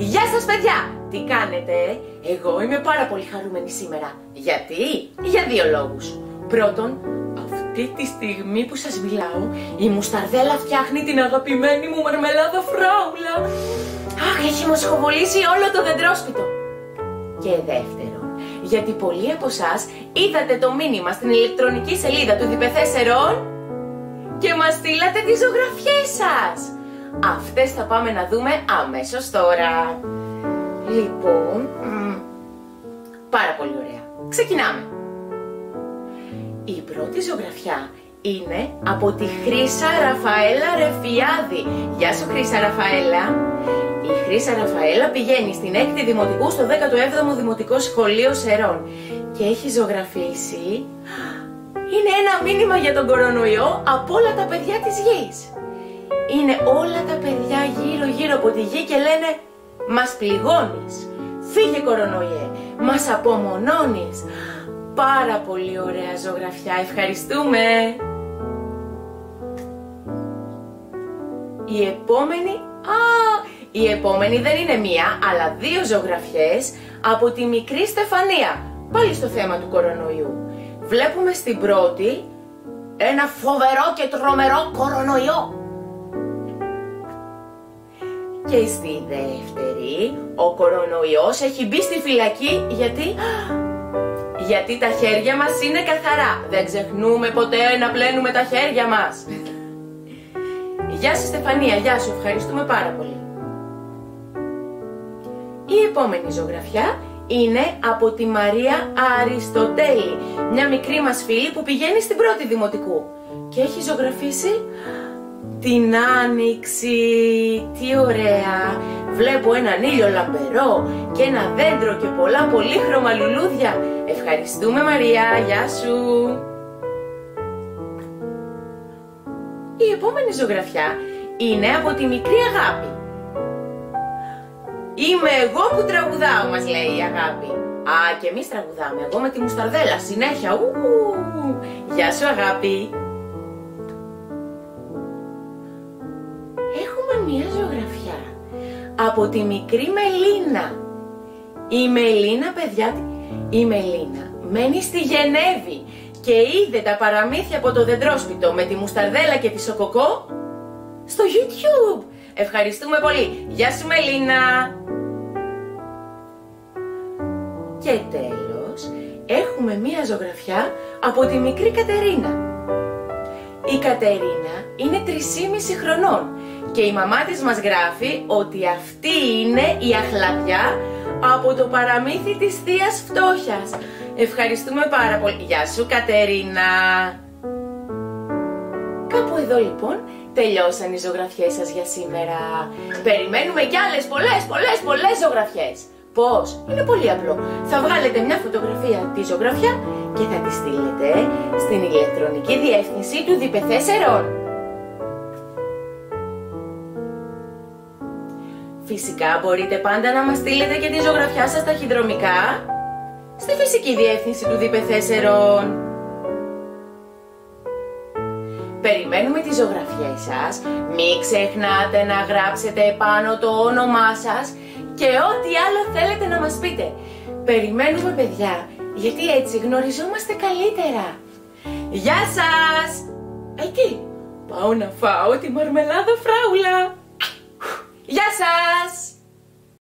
Γεια σας παιδιά! Τι κάνετε; Εγώ είμαι πάρα πολύ χαρούμενη σήμερα. Γιατί; Για δύο λόγους. Πρώτον, αυτή τη στιγμή που σας μιλάω, η μουσταρδέλα φτιάχνει την αγαπημένη μου μαρμελάδα φράουλα. Αχ, έχει μοσχοβολήσει όλο το δεντρόσπιτο. Και δεύτερον, γιατί πολλοί από εσάς είδατε το μήνυμα στην ηλεκτρονική σελίδα του Διπεθέσερων και μας στείλατε τις ζωγραφιές σας. Αυτές θα πάμε να δούμε αμέσως τώρα. Λοιπόν, πάρα πολύ ωραία. Ξεκινάμε. Η πρώτη ζωγραφιά είναι από τη Χρύσα Ραφαέλα Ρεφιάδη. Γεια σου Χρύσα Ραφαέλα. Η Χρύσα Ραφαέλα πηγαίνει στην 6η Δημοτικού στο 17ο Δημοτικό Σχολείο Σερών και έχει ζωγραφίσει... Είναι ένα μήνυμα για τον κορονοϊό από όλα τα παιδιά της γης είναι όλα τα παιδιά γύρω γύρω από τη γη και λένε «Μας πληγώνεις, φύγε κορονοϊέ, μας απομονώνεις». Πάρα πολύ ωραία ζωγραφιά, ευχαριστούμε. Η επόμενη, α, η επόμενη δεν είναι μία, αλλά δύο ζωγραφιές από τη μικρή Στεφανία, πάλι στο θέμα του κορονοϊού. Βλέπουμε στην πρώτη ένα φοβερό και τρομερό κορονοϊό και στη δεύτερη, ο κορονοϊός έχει μπει στη φυλακή γιατί... Γιατί τα χέρια μας είναι καθαρά. Δεν ξεχνούμε ποτέ να πλένουμε τα χέρια μας. Γεια σου Στεφανία, γεια σου, ευχαριστούμε πάρα πολύ. Η επόμενη ζωγραφιά είναι από τη Μαρία Αριστοτέλη, μια μικρή μας φίλη που πηγαίνει στην πρώτη δημοτικού και έχει ζωγραφίσει την άνοιξη, τι ωραία, βλέπω έναν ήλιο λαμπερό και ένα δέντρο και πολλά πολύχρωμα λουλούδια. Ευχαριστούμε Μαρία, γεια σου. Η επόμενη ζωγραφιά είναι από τη μικρή αγάπη. Είμαι εγώ που τραγουδάω, μας λέει η αγάπη. Α, και εμείς τραγουδάμε, εγώ με τη μουσταρδέλα, συνέχεια. Ου, γεια σου αγάπη. Από τη μικρή Μελίνα. Η Μελίνα, παιδιά, η Μελίνα μένει στη Γενέβη και είδε τα παραμύθια από το δεντρόσπιτο με τη μουσταρδέλα και τη σοκοκό στο YouTube. Ευχαριστούμε πολύ. Γεια σου Μελίνα. Και τέλος, έχουμε μία ζωγραφιά από τη μικρή Κατερίνα. Η Κατερίνα είναι 3,5 χρονών και η μαμά της μας γράφει ότι αυτή είναι η αχλαδιά από το παραμύθι της θείας φτώχειας. Ευχαριστούμε πάρα πολύ. Γεια σου Κατερίνα. Κάπου εδώ λοιπόν τελειώσαν οι ζωγραφιές σας για σήμερα. Περιμένουμε κι άλλες πολλές πολλές πολλές ζωγραφιές. Πώς; Είναι πολύ απλό. Θα βγάλετε μια φωτογραφία τη ζωγραφιά και θα τη στείλετε στην ηλεκτρονική διεύθυνση του Διπεθέσερων. Φυσικά μπορείτε πάντα να μας στείλετε και τη ζωγραφιά σας ταχυδρομικά στη φυσική διεύθυνση του Διπεθέσερων. Περιμένουμε τις ζωγραφιές σας, μην ξεχνάτε να γράψετε πάνω το όνομά σας και ό,τι άλλο θέλετε να μας πείτε. Περιμένουμε παιδιά, γιατί έτσι γνωριζόμαστε καλύτερα. Γεια σας! Εκεί, πάω να φάω τη μαρμελάδα φράουλα. Γεια σας!